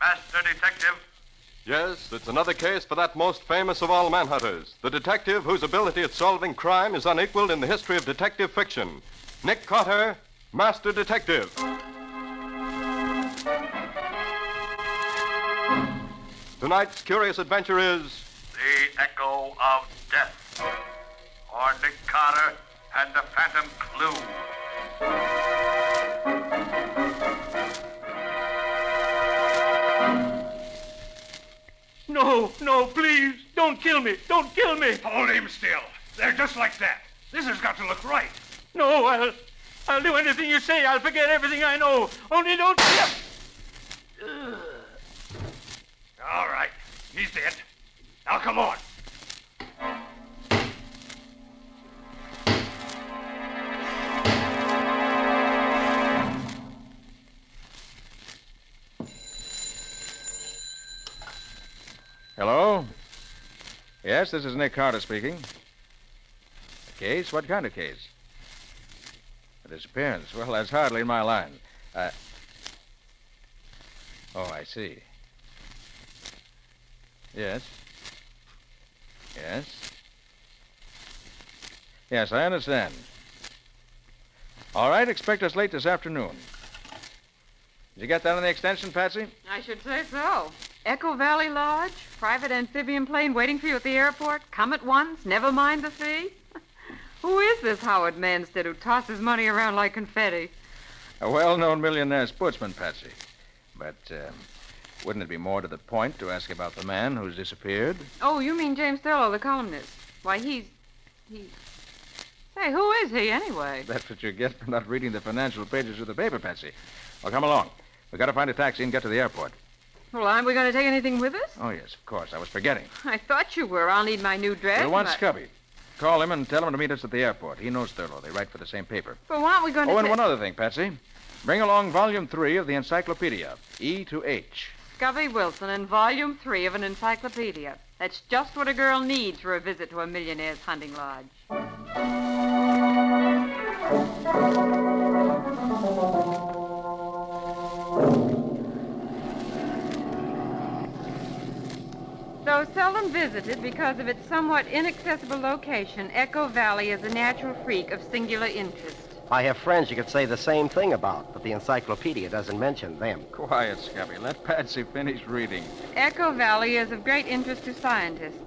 Master Detective. Yes, it's another case for that most famous of all manhunters, the detective whose ability at solving crime is unequaled in the history of detective fiction. Nick Carter, Master Detective. Tonight's curious adventure is The Echo of Death. Or Nick Carter and the Phantom Clue. No, no, please. Don't kill me. Don't kill me. Hold him still. They're just like that. This has got to look right. No, I'll I'll do anything you say. I'll forget everything I know. Only don't All right. He's dead. Now come on. Hello? Yes, this is Nick Carter speaking. A case? What kind of case? A disappearance. Well, that's hardly in my line. Uh... Oh, I see. Yes. Yes. Yes, I understand. All right, expect us late this afternoon. Did you get that on the extension, Patsy? I should say so. Echo Valley Lodge, private amphibian plane waiting for you at the airport. Come at once, never mind the fee. who is this Howard Manstead who tosses money around like confetti? A well known millionaire sportsman, Patsy. But um, wouldn't it be more to the point to ask about the man who's disappeared? Oh, you mean James Thurlow, the columnist. Why, he's. He. Say, who is he anyway? That's what you get for not reading the financial pages of the paper, Patsy. Well, come along. We've got to find a taxi and get to the airport. Well, aren't we going to take anything with us? Oh, yes, of course. I was forgetting. I thought you were. I'll need my new dress. We'll want my- Scubby. Call him and tell him to meet us at the airport. He knows Thurlow. They write for the same paper. But aren't we going to Oh, and ta- one other thing, Patsy. Bring along volume three of the encyclopedia, E to H. Scubby Wilson and volume three of an encyclopedia. That's just what a girl needs for a visit to a millionaire's hunting lodge. Though seldom visited because of its somewhat inaccessible location, Echo Valley is a natural freak of singular interest. I have friends you could say the same thing about, but the encyclopedia doesn't mention them. Quiet, Scubby. Let Patsy finish reading. Echo Valley is of great interest to scientists.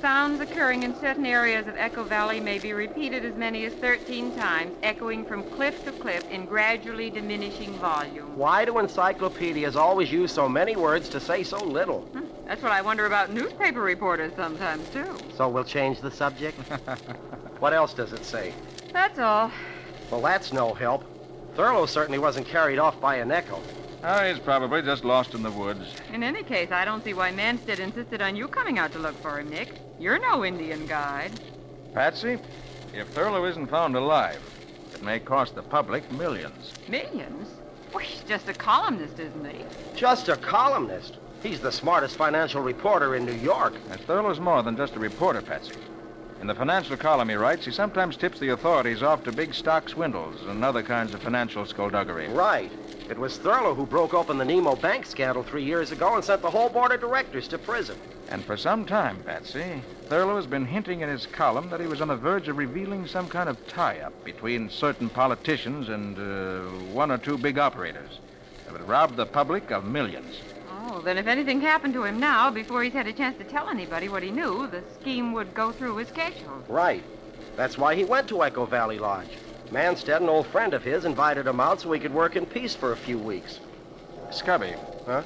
Sounds occurring in certain areas of Echo Valley may be repeated as many as 13 times, echoing from cliff to cliff in gradually diminishing volume. Why do encyclopedias always use so many words to say so little? Hmm, That's what I wonder about newspaper reporters sometimes, too. So we'll change the subject? what else does it say? That's all. Well, that's no help. Thurlow certainly wasn't carried off by an echo. Oh, he's probably just lost in the woods. In any case, I don't see why Manstead insisted on you coming out to look for him, Nick. You're no Indian guide. Patsy, if Thurlow isn't found alive, it may cost the public millions. Millions? Well, he's just a columnist, isn't he? Just a columnist. He's the smartest financial reporter in New York. And Thurlow's more than just a reporter, Patsy. In the financial column he writes, he sometimes tips the authorities off to big stock swindles and other kinds of financial skullduggery. Right. It was Thurlow who broke open the Nemo Bank scandal three years ago and sent the whole board of directors to prison. And for some time, Patsy, Thurlow has been hinting in his column that he was on the verge of revealing some kind of tie-up between certain politicians and uh, one or two big operators that would rob the public of millions. Oh, then if anything happened to him now, before he's had a chance to tell anybody what he knew, the scheme would go through as scheduled. Right. That's why he went to Echo Valley Lodge. Manstead, an old friend of his, invited him out so he could work in peace for a few weeks. Scubby. Huh?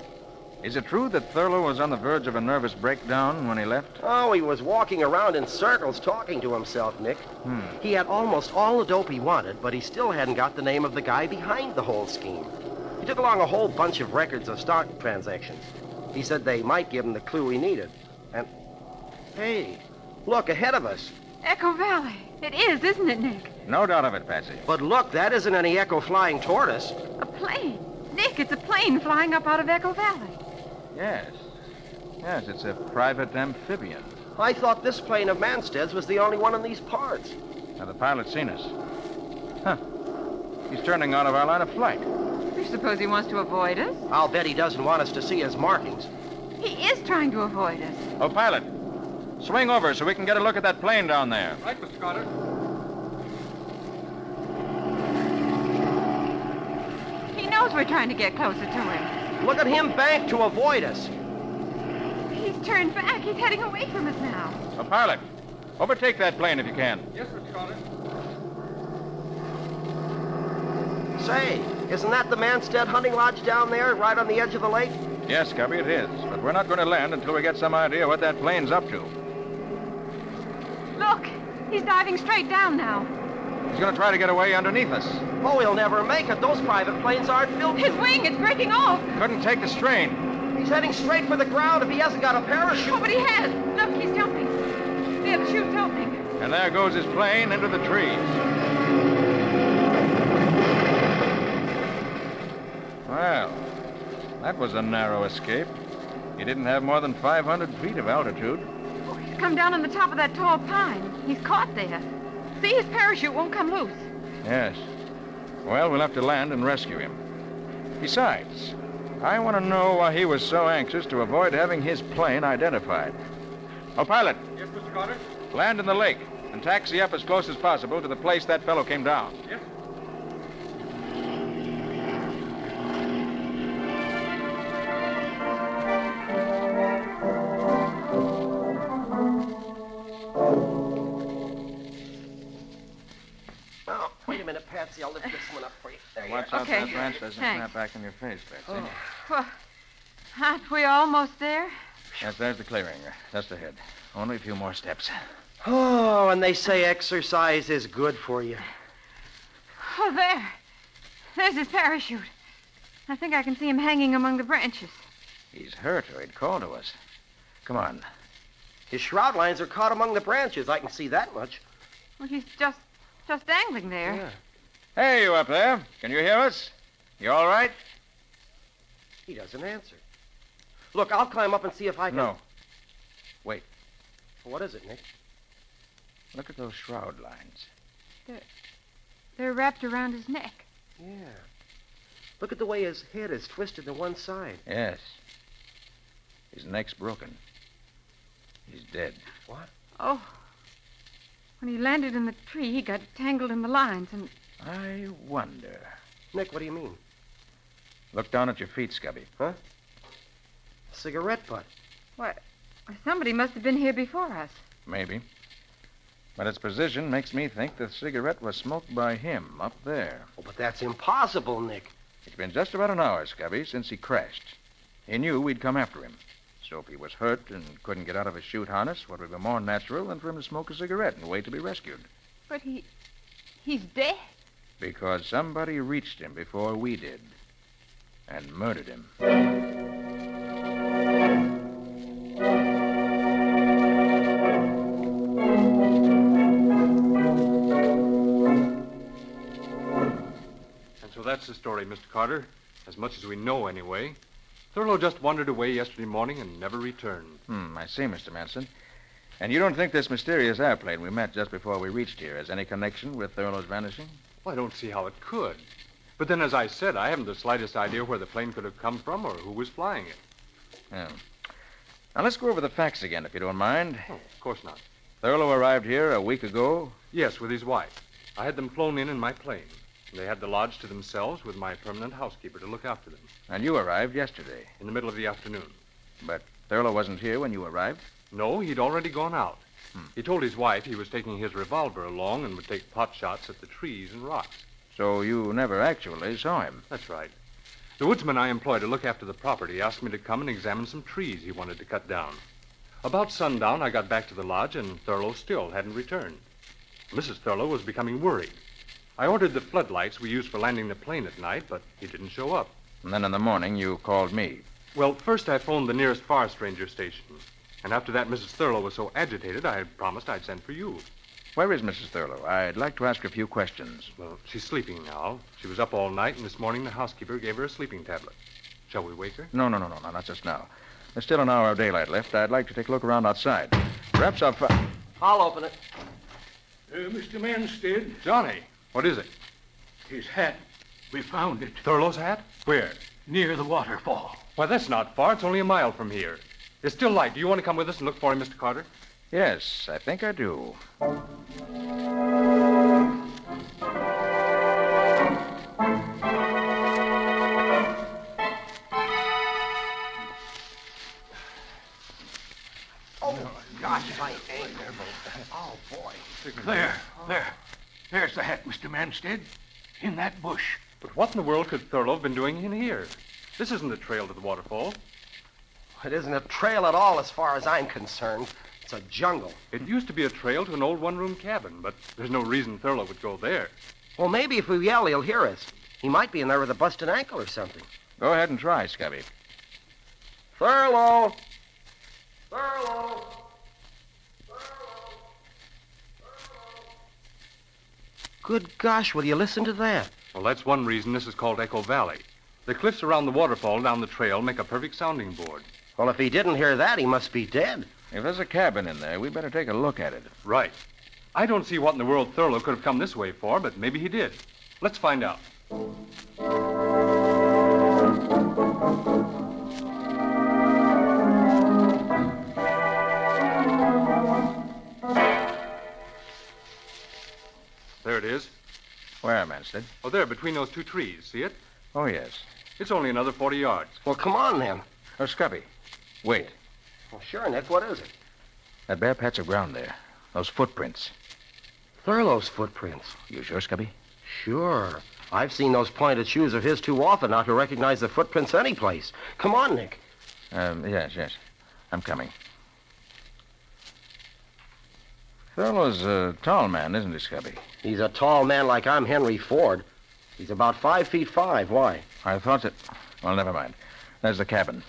Is it true that Thurlow was on the verge of a nervous breakdown when he left? Oh, he was walking around in circles talking to himself, Nick. Hmm. He had almost all the dope he wanted, but he still hadn't got the name of the guy behind the whole scheme. He took along a whole bunch of records of stock transactions. He said they might give him the clue he needed. And, hey, look ahead of us. Echo Valley. It is, isn't it, Nick? No doubt of it, Patsy. But look, that isn't any Echo flying toward us. A plane. Nick, it's a plane flying up out of Echo Valley. Yes. Yes, it's a private amphibian. I thought this plane of Manstead's was the only one in these parts. Now, the pilot's seen us. Huh. He's turning out of our line of flight. You suppose he wants to avoid us? I'll bet he doesn't want us to see his markings. He is trying to avoid us. Oh, pilot, swing over so we can get a look at that plane down there. Right, Mr. Carter. He knows we're trying to get closer to him. Look at him bank to avoid us. He's turned back. He's heading away from us now. Oh, pilot, overtake that plane if you can. Yes, Mr. Carter. Say, isn't that the Manstead hunting lodge down there, right on the edge of the lake? Yes, Scubby, it is. But we're not going to land until we get some idea what that plane's up to. Look, he's diving straight down now. He's going to try to get away underneath us. Oh, he'll never make it. Those private planes aren't built. His wing, it's breaking off. Couldn't take the strain. He's heading straight for the ground if he hasn't got a parachute. Oh, but he has. Look, he's jumping. There, the chute's opening. And there goes his plane into the trees. Well, that was a narrow escape. He didn't have more than 500 feet of altitude. Oh, he's come down on the top of that tall pine. He's caught there. See, his parachute won't come loose. Yes. Well, we'll have to land and rescue him. Besides, I want to know why he was so anxious to avoid having his plane identified. Oh, pilot, Yes, Mr. Carter. land in the lake and taxi up as close as possible to the place that fellow came down. Yes. That branch doesn't thanks. snap back in your face, Patsy. Oh, well, aren't we almost there? Yes, there's the clearing. Just ahead. Only a few more steps. Oh, and they say exercise is good for you. Oh, there. There's his parachute. I think I can see him hanging among the branches. He's hurt or he'd call to us. Come on. His shroud lines are caught among the branches. I can see that much. Well, he's just just dangling there. Yeah. Hey, you up there. Can you hear us? You all right? He doesn't answer. Look, I'll climb up and see if I can. No. Wait. What is it, Nick? Look at those shroud lines. They're they're wrapped around his neck. Yeah. Look at the way his head is twisted to one side. Yes. His neck's broken. He's dead. What? Oh. When he landed in the tree, he got tangled in the lines, and I wonder. Nick, what do you mean? Look down at your feet, Scubby. What? Cigarette butt. what? Somebody must have been here before us. Maybe. But its position makes me think the cigarette was smoked by him up there. Oh, but that's impossible, Nick. It's been just about an hour, Scubby, since he crashed. He knew we'd come after him. So if he was hurt and couldn't get out of his chute harness, what would be more natural than for him to smoke a cigarette and wait to be rescued? But he. he's dead. Because somebody reached him before we did and murdered him. And so that's the story, Mr. Carter. As much as we know, anyway. Thurlow just wandered away yesterday morning and never returned. Hmm, I see, Mr. Manstead. And you don't think this mysterious airplane we met just before we reached here has any connection with Thurlow's vanishing? Well, I don't see how it could. But then, as I said, I haven't the slightest idea where the plane could have come from or who was flying it. Yeah. Now let's go over the facts again, if you don't mind. Oh, of course not. Thurlow arrived here a week ago. Yes, with his wife. I had them flown in in my plane. They had the lodge to themselves with my permanent housekeeper to look after them And you arrived yesterday. in the middle of the afternoon. But Thurlow wasn't here when you arrived? No, he'd already gone out. Hmm. He told his wife he was taking his revolver along and would take pot shots at the trees and rocks. So you never actually saw him. That's right. The woodsman I employ to look after the property asked me to come and examine some trees he wanted to cut down. About sundown, I got back to the lodge, and Thurlow still hadn't returned. Mrs. Thurlow was becoming worried. I ordered the floodlights we use for landing the plane at night, but he didn't show up. And then in the morning, you called me. Well, first I phoned the nearest forest ranger station. And after that, Mrs. Thurlow was so agitated, I promised I'd send for you. Where is Mrs. Thurlow? I'd like to ask her a few questions. Well, she's sleeping now. She was up all night, and this morning the housekeeper gave her a sleeping tablet. Shall we wake her? No, no, no, no, no, not just now. There's still an hour of daylight left. I'd like to take a look around outside. Perhaps I'll fi- I'll open it. Uh, Mr. Manstead, Johnny, what is it? his hat. We found it Thurlow's hat? Where? near the waterfall. Why, that's not far. It's only a mile from here. It's still light. Do you want to come with us and look for him, Mr. Carter? Yes, I think I do. Oh gosh, my ankle. Oh, boy. There, there. There's the hat, Mr. Manstead. In that bush. But what in the world could Thurlow have been doing in here? This isn't a trail to the waterfall. It isn't a trail at all as far as I'm concerned. It's a jungle. It used to be a trail to an old one-room cabin, but there's no reason Thurlow would go there. Well, maybe if we yell, he'll hear us. He might be in there with a busted ankle or something. Go ahead and try, Scubby. Thurlow! Thurlow! Good gosh, will you listen to that? Well, that's one reason this is called Echo Valley. The cliffs around the waterfall down the trail make a perfect sounding board. Well, if he didn't hear that, he must be dead. If there's a cabin in there, we better take a look at it. Right. I don't see what in the world Thurlow could have come this way for, but maybe he did. Let's find out. There it is. Where, Manstead? Oh, there, between those two trees. See it? Oh, yes. It's only another 40 yards. Well, come on then. Oh, Scubby. Wait. Well, sure, Nick, what is it? That bare patch of ground there. Those footprints. Thurlow's footprints. You sure, Scubby? Sure. I've seen those pointed shoes of his too often not to recognize the footprints anyplace. Come on, Nick. Um, yes, yes. I'm coming. Thurlow's a tall man, isn't he, Scubby? He's a tall man like I'm Henry Ford. He's about five feet five. Why? I thought that. Well, never mind. There's the cabin.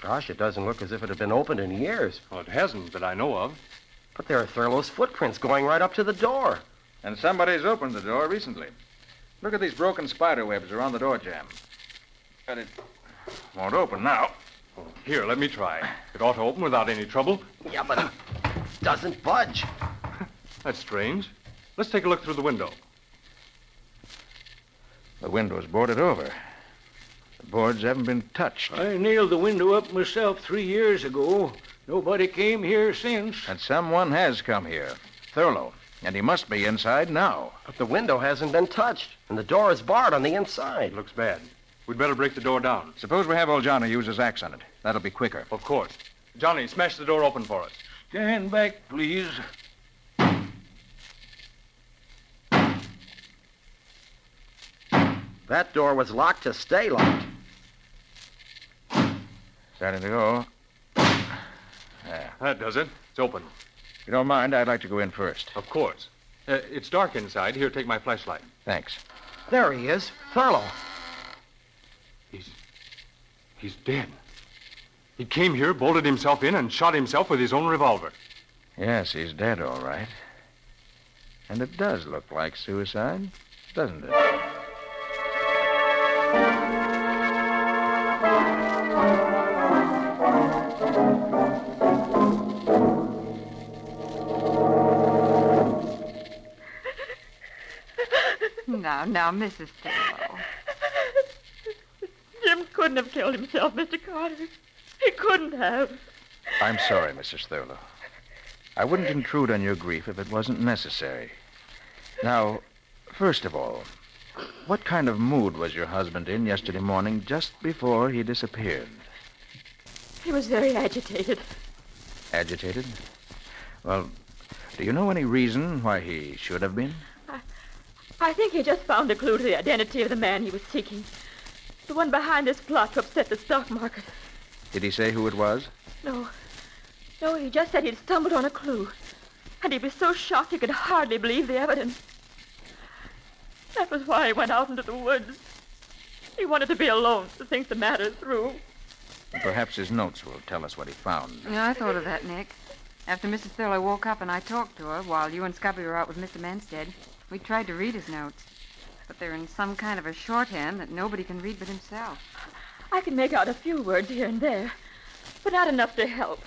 Gosh, it doesn't look as if it had been opened in years. Well, it hasn't that I know of. But there are Thurlow's footprints going right up to the door. And somebody's opened the door recently. Look at these broken spider webs around the door jamb. But it won't open now. Here, let me try. It ought to open without any trouble. Yeah, but it doesn't budge. That's strange. Let's take a look through the window. The window's boarded over. The boards haven't been touched. I nailed the window up myself three years ago. Nobody came here since. And someone has come here. Thurlow. And he must be inside now. But the window hasn't been touched, and the door is barred on the inside. It looks bad. We'd better break the door down. Suppose we have old Johnny use his axe on it. That'll be quicker. Of course. Johnny, smash the door open for us. Stand back, please. That door was locked to stay locked. Starting to go. That does it. It's open. If you don't mind, I'd like to go in first. Of course. Uh, it's dark inside. Here, take my flashlight. Thanks. There he is, Thurlow. He's. He's dead. He came here, bolted himself in, and shot himself with his own revolver. Yes, he's dead, all right. And it does look like suicide, doesn't it? Now, now, Mrs. Thurlow. Jim couldn't have killed himself, Mr. Carter. He couldn't have. I'm sorry, Mrs. Thurlow. I wouldn't intrude on your grief if it wasn't necessary. Now, first of all, what kind of mood was your husband in yesterday morning just before he disappeared? He was very agitated. Agitated? Well, do you know any reason why he should have been? I think he just found a clue to the identity of the man he was seeking. The one behind this plot to upset the stock market. Did he say who it was? No. No, he just said he'd stumbled on a clue. And he was so shocked he could hardly believe the evidence. That was why he went out into the woods. He wanted to be alone to think the matter through. Perhaps his notes will tell us what he found. Yeah, I thought of that, Nick. After Mrs. Thurlow woke up and I talked to her while you and Scubby were out with Mr. Manstead, we tried to read his notes. But they're in some kind of a shorthand that nobody can read but himself. I can make out a few words here and there, but not enough to help.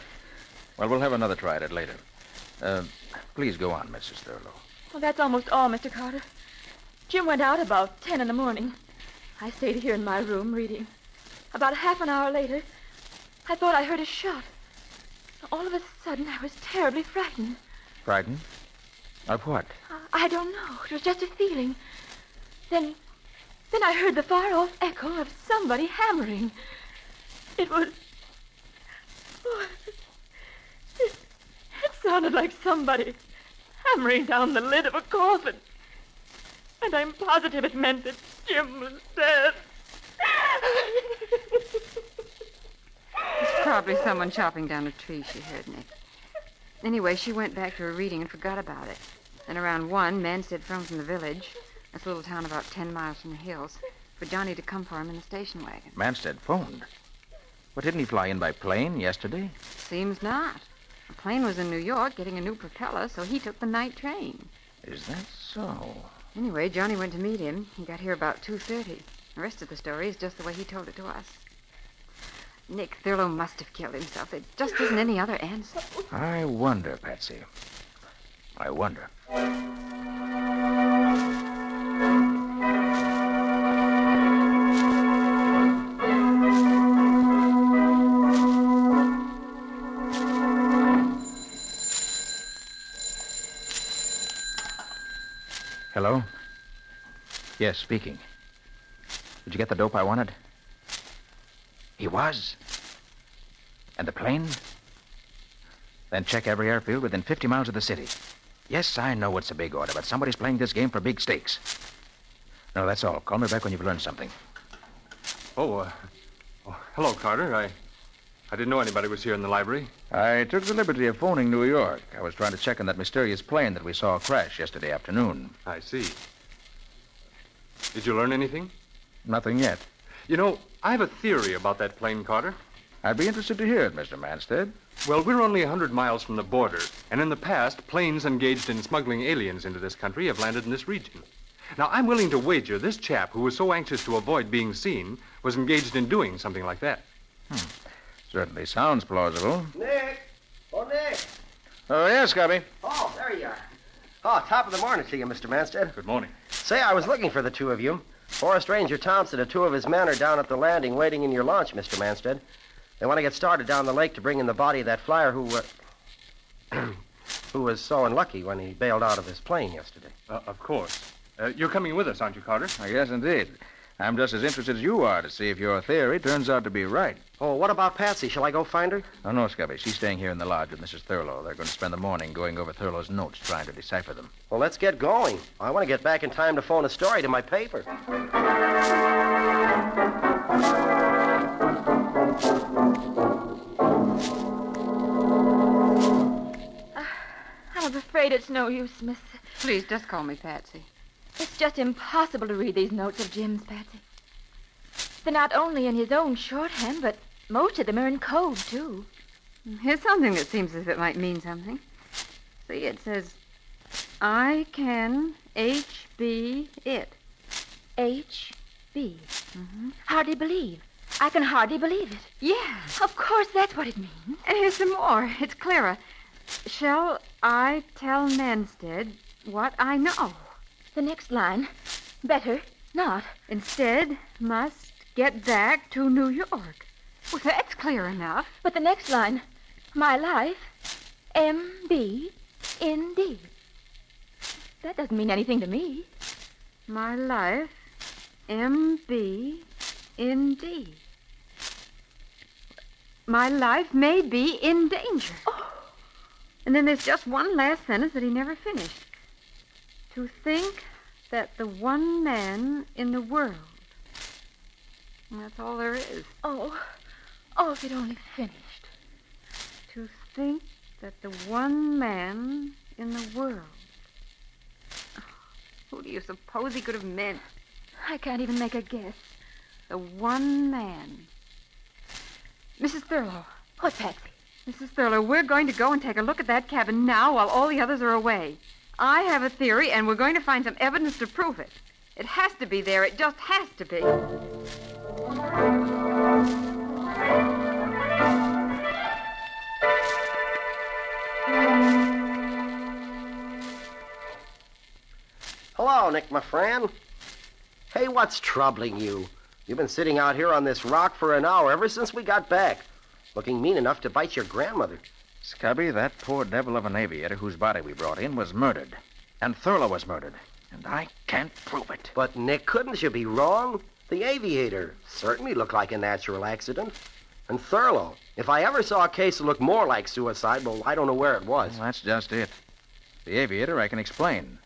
Well, we'll have another try at it later. Uh, please go on, Mrs. Thurlow. Well, that's almost all, Mr. Carter. Jim went out about ten in the morning. I stayed here in my room reading. About half an hour later, I thought I heard a shot. All of a sudden, I was terribly frightened. Frightened? Of what? I don't know. It was just a feeling. Then, then I heard the far-off echo of somebody hammering. It was. Oh, it, it sounded like somebody hammering down the lid of a coffin. And I'm positive it meant that Jim was dead. It's probably someone chopping down a tree she heard, Nick. Anyway, she went back to her reading and forgot about it. Then around one, Manstead phoned from the village, this little town about ten miles from the hills, for Johnny to come for him in the station wagon. Manstead phoned. But didn't he fly in by plane yesterday? Seems not. The plane was in New York getting a new propeller, so he took the night train. Is that so? Anyway, Johnny went to meet him. He got here about 2.30. The rest of the story is just the way he told it to us. Nick Thurlow must have killed himself. There just isn't any other answer. I wonder, Patsy. I wonder. Hello? Yes, speaking. Did you get the dope I wanted? He was? And the plane? Then check every airfield within 50 miles of the city. Yes, I know it's a big order, but somebody's playing this game for big stakes. No, that's all. Call me back when you've learned something. Oh, uh, oh, hello, Carter. I, I didn't know anybody was here in the library. I took the liberty of phoning New York. I was trying to check on that mysterious plane that we saw crash yesterday afternoon. I see. Did you learn anything? Nothing yet. You know, I have a theory about that plane, Carter. I'd be interested to hear it, Mr. Manstead. Well, we're only a 100 miles from the border, and in the past, planes engaged in smuggling aliens into this country have landed in this region. Now, I'm willing to wager this chap, who was so anxious to avoid being seen, was engaged in doing something like that. Hmm. Certainly sounds plausible. Nick! Oh, Nick! Oh, yes, Scubby. Oh, there you are. Oh, top of the morning to you, Mr. Manstead. Good morning. Say, I was looking for the two of you. Forest Ranger Thompson and two of his men are down at the landing waiting in your launch, Mr. Manstead. They want to get started down the lake to bring in the body of that flyer who, uh, who was so unlucky when he bailed out of his plane yesterday. Uh, of course. Uh, you're coming with us, aren't you, Carter? Yes, indeed. I'm just as interested as you are to see if your theory turns out to be right. Oh, what about Patsy? Shall I go find her? Oh, no, Scubby. She's staying here in the lodge with Mrs. Thurlow. They're going to spend the morning going over Thurlow's notes, trying to decipher them. Well, let's get going. I want to get back in time to phone a story to my paper. Ah, I'm afraid it's no use, Miss. Please, just call me Patsy. It's just impossible to read these notes of Jim's, Patsy. They're not only in his own shorthand, but most of them are in code, too. Here's something that seems as if it might mean something. See, it says, I can HB it. H B. Mm-hmm. Hardly believe. I can hardly believe it. Yeah. Of course, that's what it means. And here's some more. It's clearer. Shall I tell Manstead what I know? The next line. Better not. Instead, must get back to New York. Well, that's clear enough. But the next line. My life. M B N D. That doesn't mean anything to me. My life, M.B. in D. My life may be in danger. Oh. And then there's just one last sentence that he never finished. To think that the one man in the world. That's all there is. Oh. Oh, if it only finished. To think that the one man in the world. Oh, who do you suppose he could have meant? I can't even make a guess. The one man. Mrs. Thurlow. What, Patsy? Mrs. Thurlow, we're going to go and take a look at that cabin now while all the others are away. I have a theory, and we're going to find some evidence to prove it. It has to be there. It just has to be. Hello, Nick, my friend. Hey, what's troubling you? You've been sitting out here on this rock for an hour ever since we got back, looking mean enough to bite your grandmother. Scubby, that poor devil of an aviator whose body we brought in was murdered. And Thurlow was murdered. And I can't prove it. But, Nick, couldn't you be wrong? The aviator certainly looked like a natural accident. And Thurlow, if I ever saw a case that looked more like suicide, well, I don't know where it was. Well, that's just it. The aviator I can explain.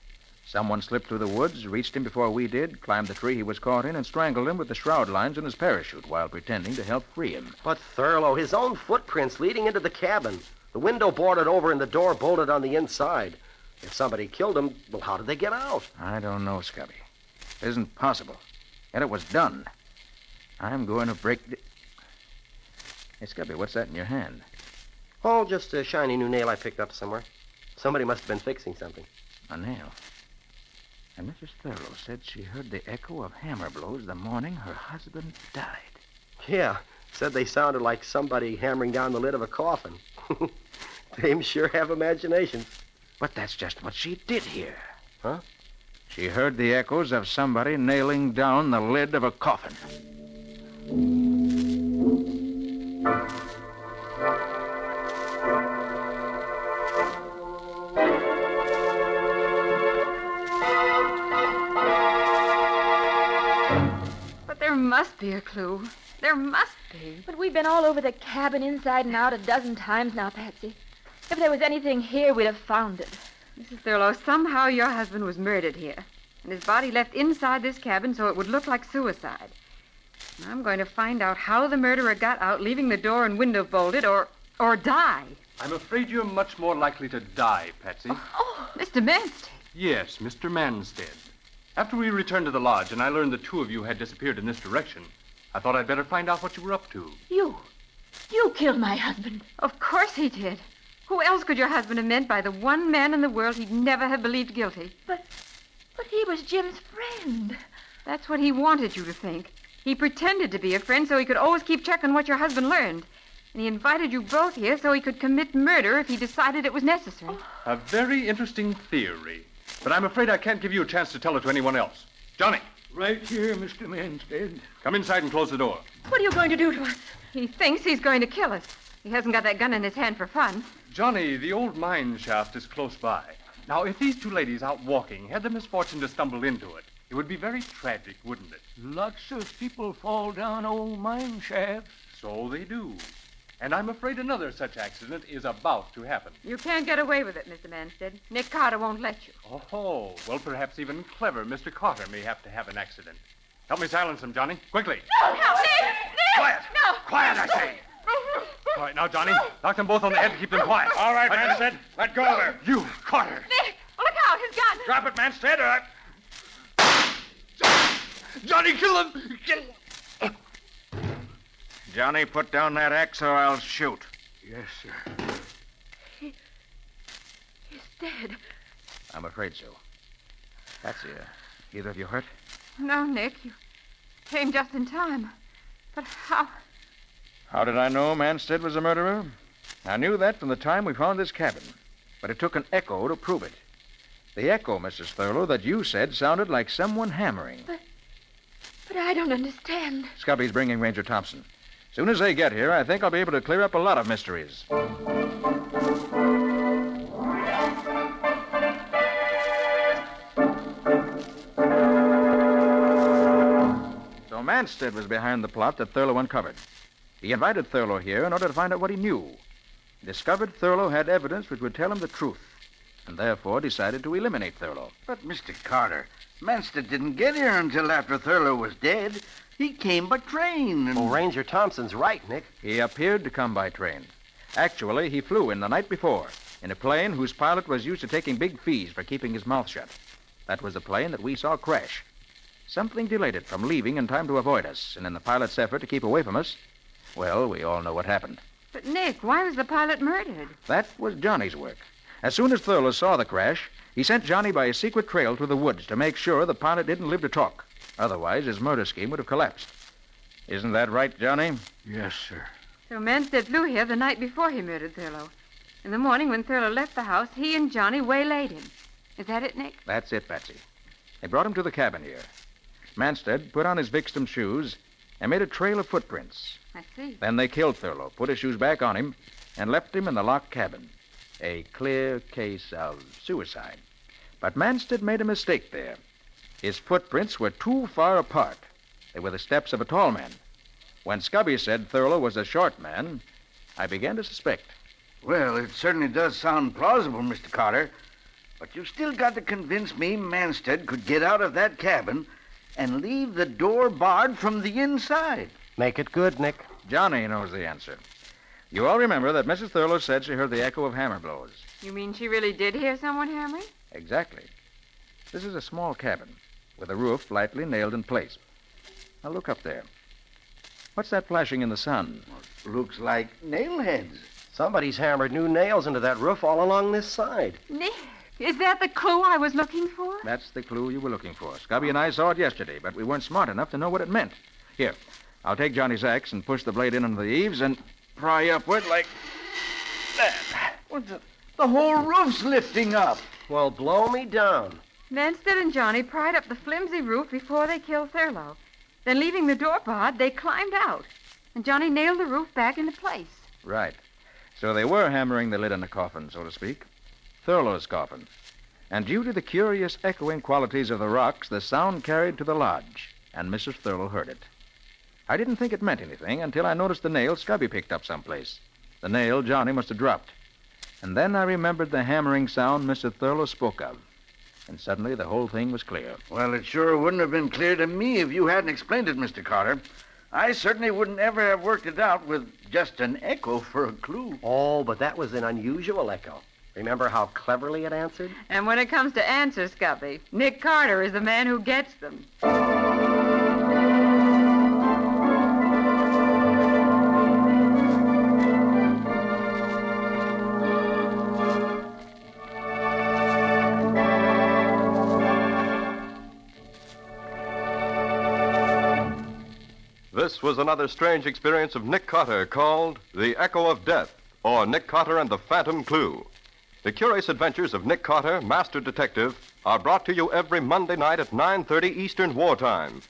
Someone slipped through the woods, reached him before we did, climbed the tree he was caught in, and strangled him with the shroud lines in his parachute while pretending to help free him. But Thurlow, his own footprints leading into the cabin. The window boarded over and the door bolted on the inside. If somebody killed him, well, how did they get out? I don't know, Scubby. It isn't possible. Yet it was done. I'm going to break the. Hey, Scubby, what's that in your hand? Oh, just a shiny new nail I picked up somewhere. Somebody must have been fixing something. A nail. And Mrs. Thurlow said she heard the echo of hammer blows the morning her husband died. Yeah, said they sounded like somebody hammering down the lid of a coffin. Dames sure have imaginations. But that's just what she did hear. Huh? She heard the echoes of somebody nailing down the lid of a coffin. But there must be a clue. There must be. But we've been all over the cabin inside and out a dozen times now, Patsy. If there was anything here, we'd have found it. Mrs. Thurlow, somehow your husband was murdered here, and his body left inside this cabin so it would look like suicide. And I'm going to find out how the murderer got out, leaving the door and window bolted, or or die. I'm afraid you're much more likely to die, Patsy. Oh, oh Mr. Manstead. Yes, Mr. Manstead. After we returned to the lodge and I learned the two of you had disappeared in this direction, I thought I'd better find out what you were up to. You. You killed my husband. Of course he did. Who else could your husband have meant by the one man in the world he'd never have believed guilty? But but he was Jim's friend. That's what he wanted you to think. He pretended to be a friend so he could always keep checking what your husband learned. And he invited you both here so he could commit murder if he decided it was necessary. A very interesting theory. But I'm afraid I can't give you a chance to tell it to anyone else. Johnny, Right here, Mr. Manstead. come inside and close the door. What are you going to do to us? He thinks he's going to kill us. He hasn't got that gun in his hand for fun. Johnny, the old mine shaft is close by. Now, if these two ladies out walking had the misfortune to stumble into it, it would be very tragic, wouldn't it? Lots of people fall down old mine shafts. So they do. And I'm afraid another such accident is about to happen. You can't get away with it, Mr. Manstead. Nick Carter won't let you. Oh, well, perhaps even clever Mr. Carter may have to have an accident. Help me silence him, Johnny. Quickly. No, Nick! Nick! Quiet. No! Quiet, I say. Oh, All right, now, Johnny, knock them both on the head to keep them quiet. All right, Let- Manstead. Let go of her. You, Carter. Nick! Look out, his gun! Drop it, Manstead, or I... Johnny, kill him. Kill Johnny, put down that axe or I'll shoot. Yes, sir. He... He's dead. I'm afraid so. Patsy, uh, either of you hurt? No, Nick. You came just in time. But how? How did I know Manstead was a murderer? I knew that from the time we found this cabin. But it took an echo to prove it. The echo, Mrs. Thurlow, that you said sounded like someone hammering. But I don't understand. Scubby's bringing Ranger Thompson. Soon as they get here, I think I'll be able to clear up a lot of mysteries. So Manstead was behind the plot that Thurlow uncovered. He invited Thurlow here in order to find out what he knew. He discovered Thurlow had evidence which would tell him the truth, and therefore decided to eliminate Thurlow. But, Mr. Carter, Manstead didn't get here until after Thurlow was dead. He came by train. And... Well, Ranger Thompson's right, Nick. He appeared to come by train. Actually, he flew in the night before in a plane whose pilot was used to taking big fees for keeping his mouth shut. That was the plane that we saw crash. Something delayed it from leaving in time to avoid us, and in the pilot's effort to keep away from us, well, we all know what happened. But, Nick, why was the pilot murdered? That was Johnny's work. As soon as Thurlow saw the crash, he sent Johnny by a secret trail through the woods to make sure the pilot didn't live to talk. Otherwise, his murder scheme would have collapsed. Isn't that right, Johnny? Yes, sir. So Manstead flew here the night before he murdered Thurlow. In the morning, when Thurlow left the house, he and Johnny waylaid him. Is that it, Nick? That's it, Patsy. They brought him to the cabin here. Manstead put on his victim's shoes and made a trail of footprints. I see. Then they killed Thurlow, put his shoes back on him, and left him in the locked cabin. A clear case of suicide. But Manstead made a mistake there. His footprints were too far apart. They were the steps of a tall man. When Scubby said Thurlow was a short man, I began to suspect. Well, it certainly does sound plausible, Mr. Carter. But you've still got to convince me Manstead could get out of that cabin and leave the door barred from the inside. Make it good, Nick. Johnny knows the answer. You all remember that Mrs. Thurlow said she heard the echo of hammer blows. You mean she really did hear someone hammering? Exactly. This is a small cabin with a roof lightly nailed in place. Now look up there. What's that flashing in the sun? Looks like nail heads. Somebody's hammered new nails into that roof all along this side. Nick, is that the clue I was looking for? That's the clue you were looking for. Scubby and I saw it yesterday, but we weren't smart enough to know what it meant. Here, I'll take Johnny's axe and push the blade in under the eaves and pry upward like that. What the, the whole roof's lifting up. Well, blow me down. Manstead and Johnny pried up the flimsy roof before they killed Thurlow. Then, leaving the door barred, they climbed out. And Johnny nailed the roof back into place. Right. So they were hammering the lid on the coffin, so to speak. Thurlow's coffin. And due to the curious echoing qualities of the rocks, the sound carried to the lodge, and Mrs. Thurlow heard it. I didn't think it meant anything until I noticed the nail Scubby picked up someplace. The nail Johnny must have dropped. And then I remembered the hammering sound Mr. Thurlow spoke of. And suddenly the whole thing was clear. Well, it sure wouldn't have been clear to me if you hadn't explained it, Mr. Carter. I certainly wouldn't ever have worked it out with just an echo for a clue. Oh, but that was an unusual echo. Remember how cleverly it answered? And when it comes to answers, Scubby, Nick Carter is the man who gets them. This was another strange experience of Nick Carter called The Echo of Death, or Nick Carter and the Phantom Clue. The curious adventures of Nick Carter, Master Detective, are brought to you every Monday night at 9:30 Eastern Wartime.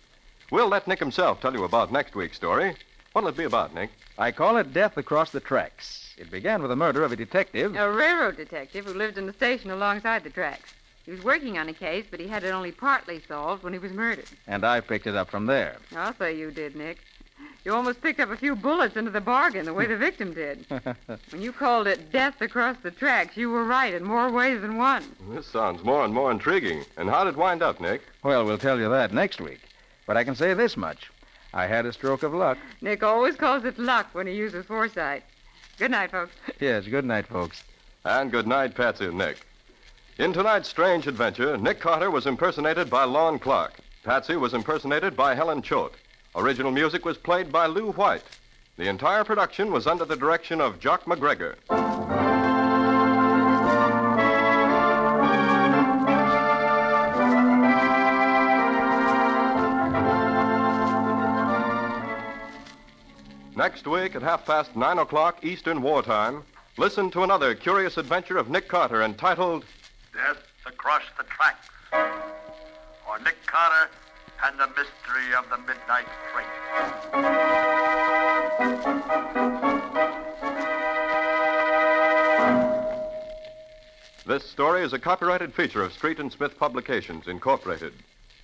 We'll let Nick himself tell you about next week's story. What'll it be about, Nick? I call it Death Across the Tracks. It began with the murder of a detective. A railroad detective who lived in the station alongside the tracks. He was working on a case, but he had it only partly solved when he was murdered. And I picked it up from there. I'll say you did, Nick. You almost picked up a few bullets into the bargain the way the victim did. when you called it death across the tracks, you were right in more ways than one. This sounds more and more intriguing. And how did it wind up, Nick? Well, we'll tell you that next week. But I can say this much. I had a stroke of luck. Nick always calls it luck when he uses foresight. Good night, folks. Yes, good night, folks. And good night, Patsy and Nick. In tonight's strange adventure, Nick Carter was impersonated by Lon Clark. Patsy was impersonated by Helen Choate. Original music was played by Lou White. The entire production was under the direction of Jock McGregor. Next week at half past nine o'clock Eastern Wartime, listen to another curious adventure of Nick Carter entitled Across the Tracks. Or Nick Carter and the Mystery of the Midnight Train. This story is a copyrighted feature of Street and Smith Publications, Incorporated.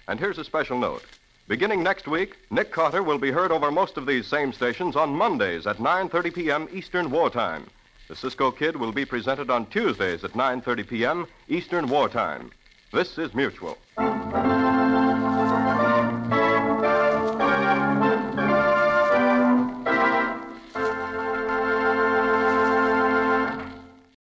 And here's a special note. Beginning next week, Nick Carter will be heard over most of these same stations on Mondays at 9:30 p.m. Eastern Wartime. The Cisco Kid will be presented on Tuesdays at 9:30 p.m. Eastern Wartime. This is Mutual.